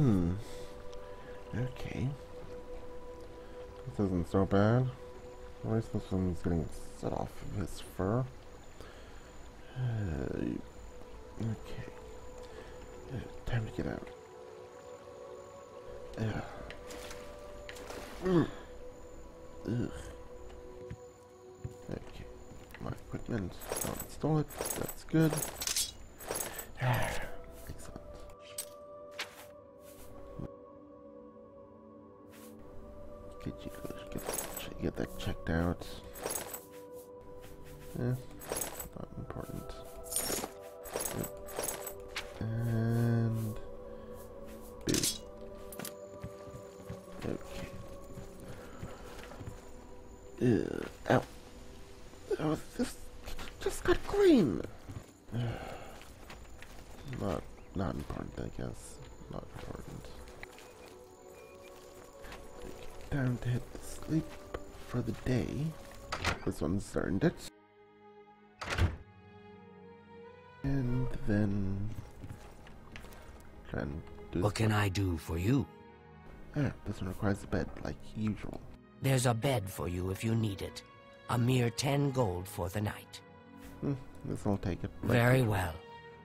Hmm. Okay. This isn't so bad. At least this one's getting set off of his fur. Uh, okay. Uh, time to get out. Yeah. Mm. Ugh. Okay. My equipment. Install it. That's good. Get ch- get that checked out. Yeah, not important. This one's earned it. And then and What can I do for you? Ah, this one requires a bed, like usual. There's a bed for you if you need it. A mere ten gold for the night. Hmm, this will take it. Very well.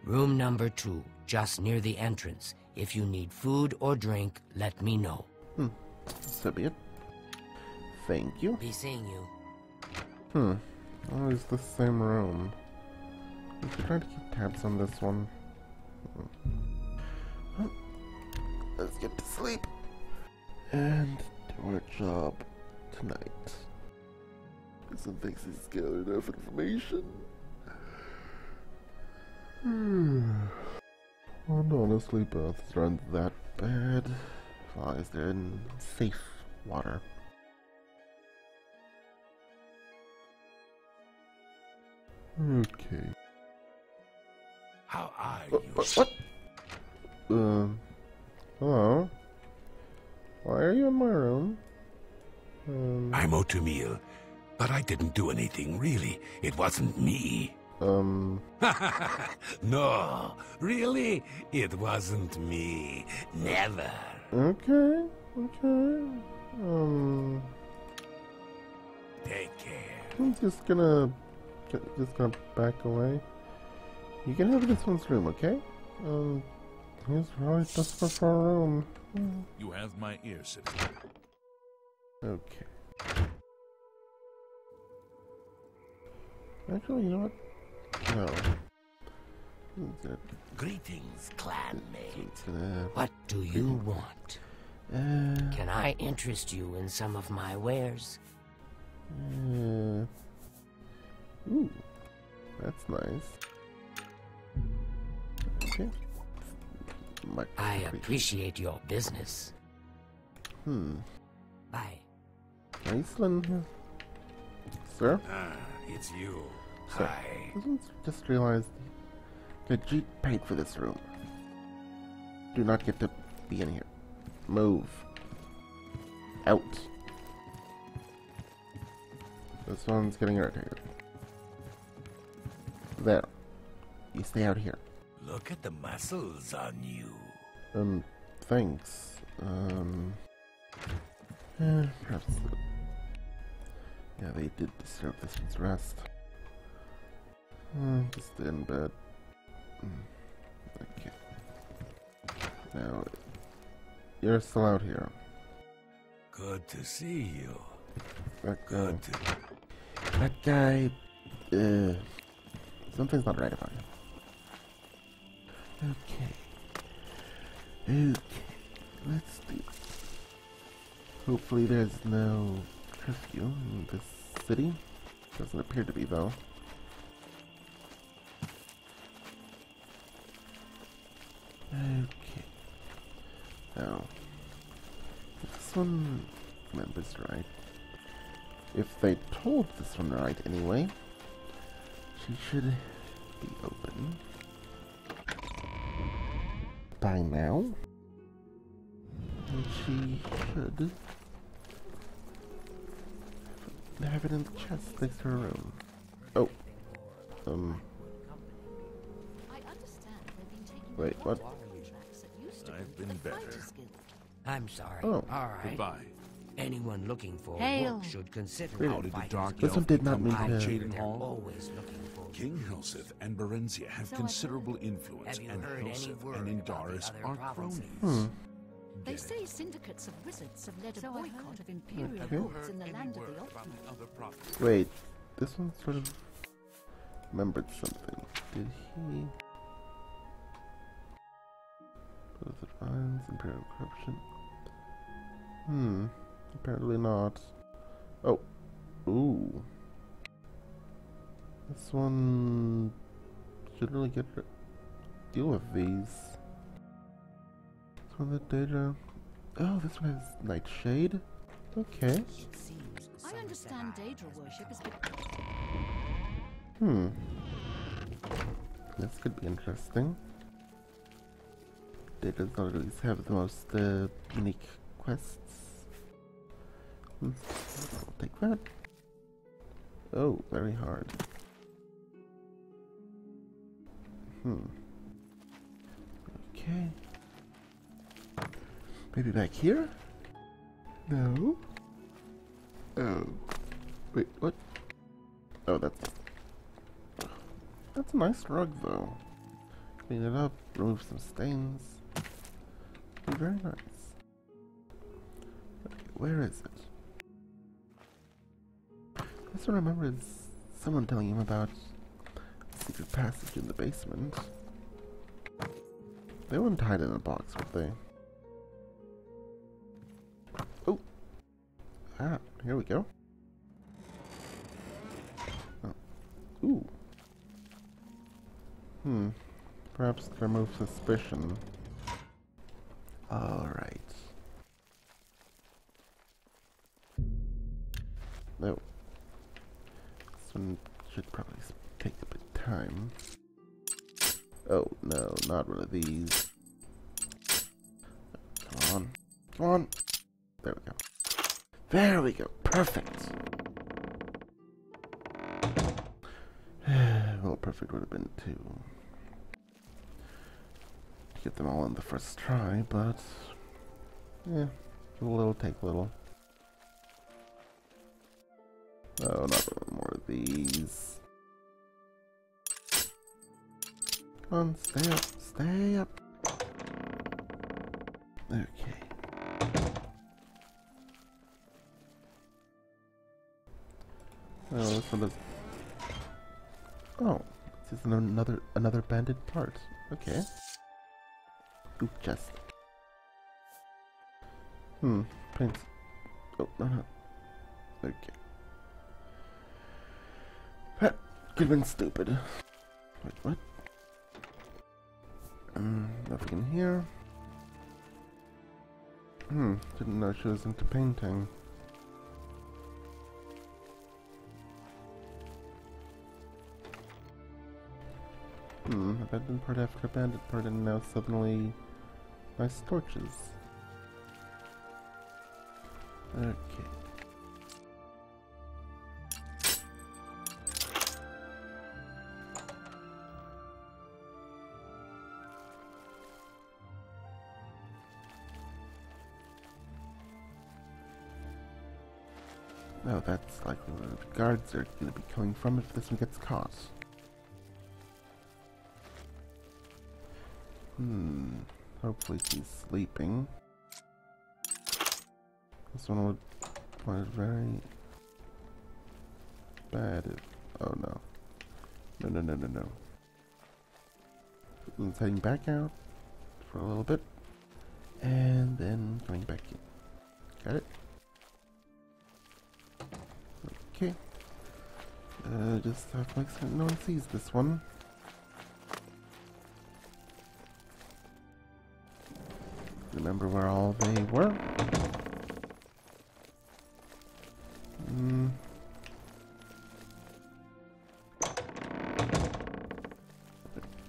Room number two, just near the entrance. If you need food or drink, let me know. Hmm, so be it. Thank you. Be seeing you. Hmm, always the same room. We should try to keep tabs on this one. Hmm. Let's get to sleep. And do our job tonight. Some thinks he's gathered enough information. and honestly, both aren't that bad. As long as they're in safe water. Okay. How are you? What? what? Um. Hello. Why are you in my room? Um. I'm Otumil, but I didn't do anything, really. It wasn't me. Um. no, really? It wasn't me. Never. Okay. Okay. Um. Take care. I'm just gonna. Ju- Just gonna back away. You can have this one's room, okay? Um. He's probably just for for a room. You have my ear, citizen. Okay. Actually, you know what? No. Greetings, clanmate. it's gonna- What do you want? Uh, Can I interest you in some of my wares? uh, ooh, that's nice. Okay. Much I appreciate your business. Hmm. Bye. Iceland here. Sir? Ah, it's you. Sir. Hi. This one's just realized Khajiit paid for this room. Do not get to be in here. Move. Out. This one's getting irritated. There. You stay out here. Look at the muscles on you. Um, thanks. Um, eh, perhaps. uh, yeah, they did disturb this one's rest. Uh, just in bed. Mm, Okay. Now, you're still out here. Good to see you. That guy. Good to. That guy. Uh, something's not right about him. Okay. Okay. Let's do. Hopefully, there's no curfew in this city. Doesn't appear to be, though. Okay. Now, this one remembers right, if they told this one right anyway, she should be open by now. And she should have it in the chest next to her room. Oh. Um, I understand they've been taking Wait, what? contracts that used to I've been The better. fighter's guild. I'm sorry. Oh. All right. Goodbye. Anyone looking for Hail. work should consider Really? our did the Dark guild. This one did not mean to- Jaden Hall? always looking for King Helseth and Barenziah have So considerable influence, Have and heard Helseth and about Indaris are provinces? cronies. Hmm. They it? say syndicates of wizards have led a So I boycott heard. of imperial Okay. goods in the land of the Ultimate. other? Wait, this one sort of remembered something. Did he? Blizzard Vines, Imperial Corruption. Hmm. Apparently not. Oh. Ooh. This one should really get deal with these. This one the data. Oh, this one has Nightshade. Okay. I understand Daedra worship is Hmm. This could be interesting. They does not always have the most uh, unique quests. Hmm. I'll take that. Oh, very hard. Hmm. Okay. Maybe back here? No. Oh. Wait, what? Oh, that's that's a nice rug, though. Clean it up, remove some stains. Be very nice. Okay, where is it? I remember someone telling him about secret passage in the basement. They weren't tied in a box, would they? Oh! Ah, here we go. Oh. Ooh. Hmm. Perhaps to remove suspicion. Alright. No. This one should probably take of time. Oh, no, not one of these. Come on. Come on. There we go. There we go. Perfect. well, perfect would have been two. Get them all in the first try, but yeah, a little take little. Oh, not one more of these. Come on, stay up, stay up. Okay. Oh, this one does. Oh, this is another another banded part. Okay. Ooh, chest. Hmm, paints. Oh, no, no. Okay. That could have been stupid. Wait, what? Um, nothing in here. Hmm, didn't know she was into painting. Hmm, abandoned part after abandoned part and now suddenly nice torches. Okay. Oh, that's likely where the guards are going to be coming from if this one gets caught. Hmm. Hopefully she's sleeping. This one would was very bad if oh no. No no no no no. It's heading back out for a little bit. And then coming back in. Okay. Uh, just have to make no one sees this one. Remember where all they were?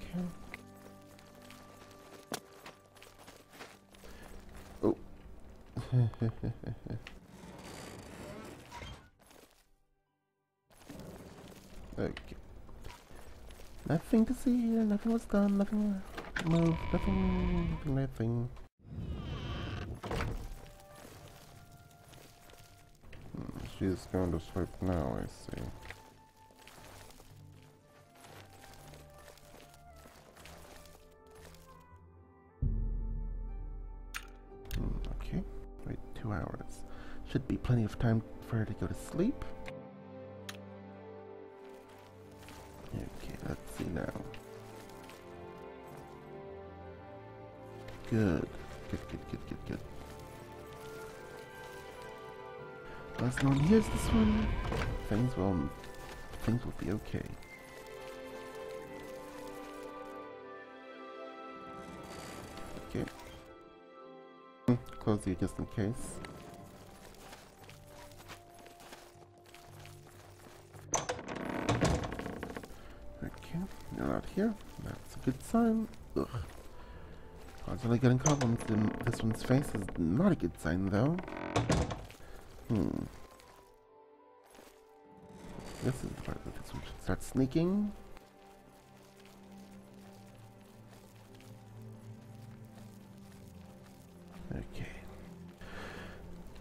Okay. Oh. Nothing to see here. Nothing was done. Nothing. moved, Nothing, nothing, nothing. Hmm, She's going to sleep now, I see. Hmm, okay. Wait, two hours. Should be plenty of time for her to go to sleep. Let's see now. Good. Good, good, good, good, good. As no one here's this one, things will things will be okay. Okay. Hmm, Close the just in case. Here. That's a good sign. Ugh. Constantly getting compliments in this one's face is not a good sign, though. Hmm. This is the part that should start sneaking. Okay.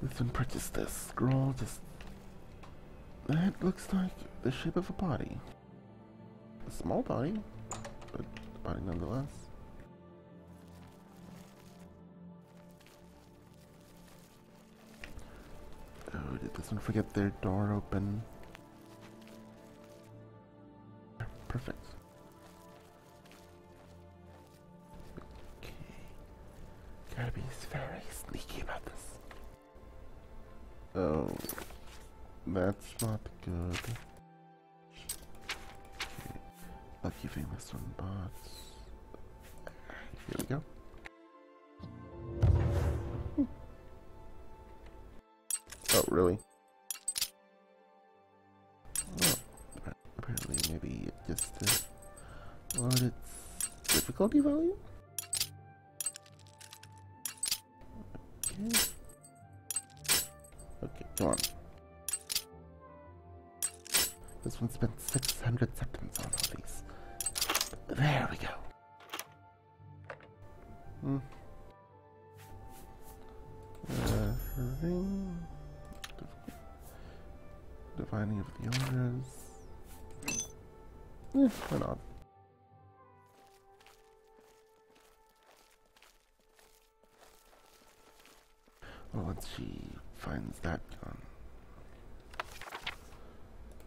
This one purchased this scroll. Just that looks like the shape of a body. A small body, body nonetheless. Oh, did this one forget their door open? Perfect. Okay. Gotta be very sneaky about this. Oh. That's not good. Lucky thing this one bots. Here we go. Oh, really? Oh, apparently maybe it just uh, lowered its difficulty value? Divining of the owners. Eh, why not? Well, once she finds that gun.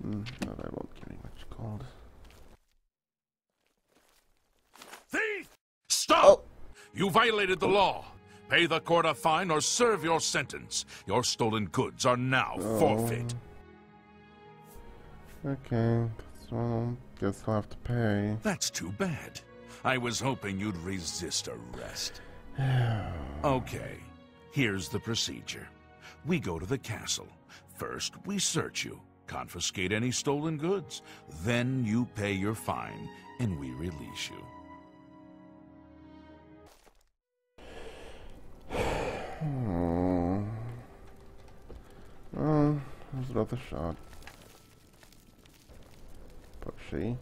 Hmm, no, that won't give me much gold. Thief! Stop! You violated the law. Pay the court a fine or serve your sentence. Your stolen goods are now forfeit. Okay, so guess I'll have to pay. That's too bad. I was hoping you'd resist arrest. Okay, here's the procedure. We go to the castle. First, we search you, confiscate any stolen goods. Then you pay your fine, and we release you. Oh, oh there's another shot. She.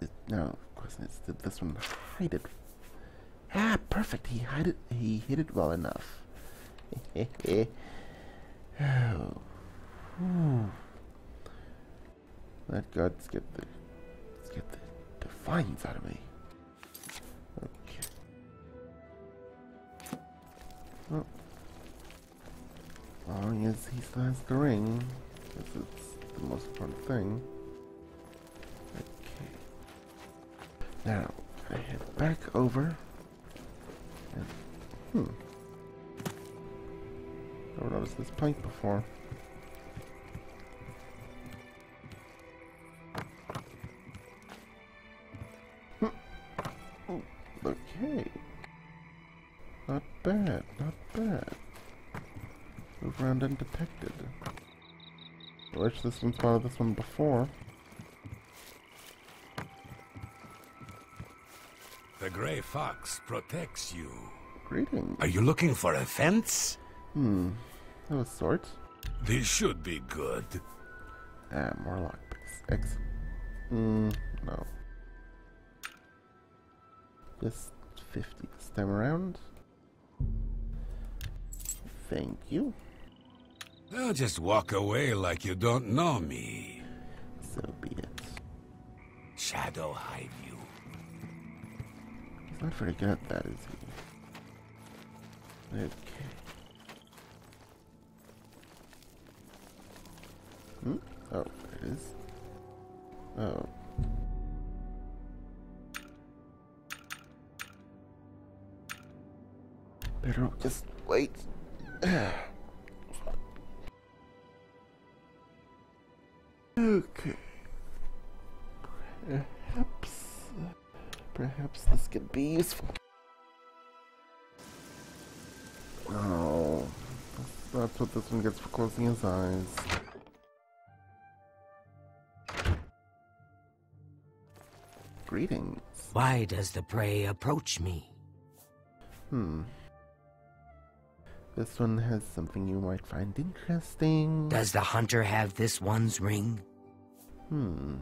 It, no, question is, did this one hide it? Ah, perfect. He hid it. He hid it well enough. oh. Whew. Let God get the let's get the out of me. Okay. Well, long as he has the ring, this is the most important thing. Okay. Now, I head back over. And, hmm. Never noticed this pipe before. Hmm. Okay. Not bad, not bad. Move around undetected. Wish this one spotted this one before. The gray fox protects you. Greetings. Are you looking for a fence? Hmm. Of a sort. This should be good. Ah, more lockpicks. X. Hmm. No. Just 50 this time around. Thank you. Well, just walk away like you don't know me. So be it. Shadow hide you. He's not very good at that, is he? Okay. Hmm? Oh, there it is. Oh. Better just wait. okay. Perhaps. Perhaps this could be useful. Oh. That's what this one gets for closing his eyes. Greetings. Why does the prey approach me? Hmm. This one has something you might find interesting. Does the hunter have this one's ring? Hmm.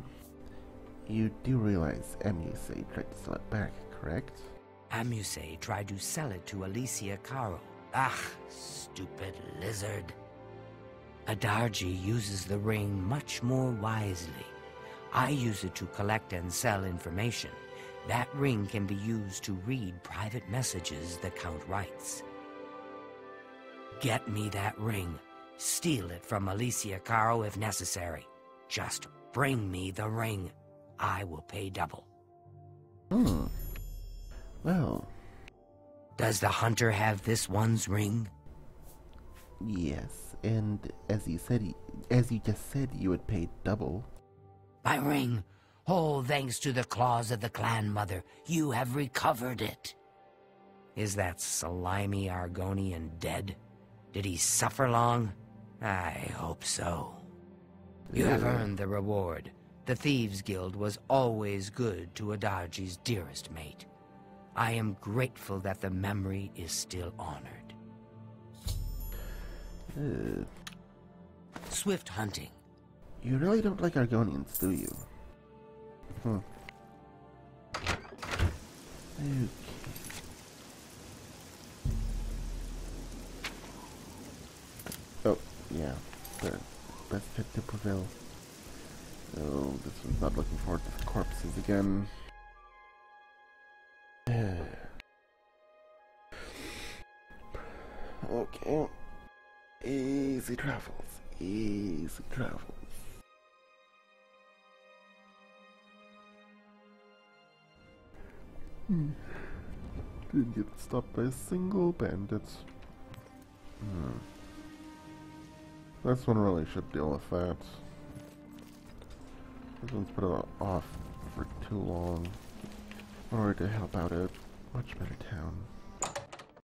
You do realize Amusei tried to sell it back, correct? Amusei tried to sell it to Alessia Caro. Ah, stupid lizard. Ahdarji uses the ring much more wisely. I use it to collect and sell information. That ring can be used to read private messages the Count writes. Get me that ring. Steal it from Alessia Caro if necessary. Just bring me the ring. I will pay double. Hmm. Well, Does the hunter have this one's ring? yes, and as you said, as you just said, you would pay double. My ring. Oh, thanks to the claws of the clan mother, you have recovered it. Is that slimy Argonian dead? Did he suffer long? I hope so. You have earned the reward. The Thieves Guild was always good to Ahdarji's dearest mate. I am grateful that the memory is still honored. Uh, Swift hunting. you really don't like Argonians, do you? Hmm. Okay. Oh, yeah. The hit to prevail. Oh, this one's not looking forward to the corpses again. okay. Easy travels. Easy travels. Hmm. Didn't get stopped by a single bandit. Hmm. This one really should deal with that. This one's put it off for too long in order to help out a much better town.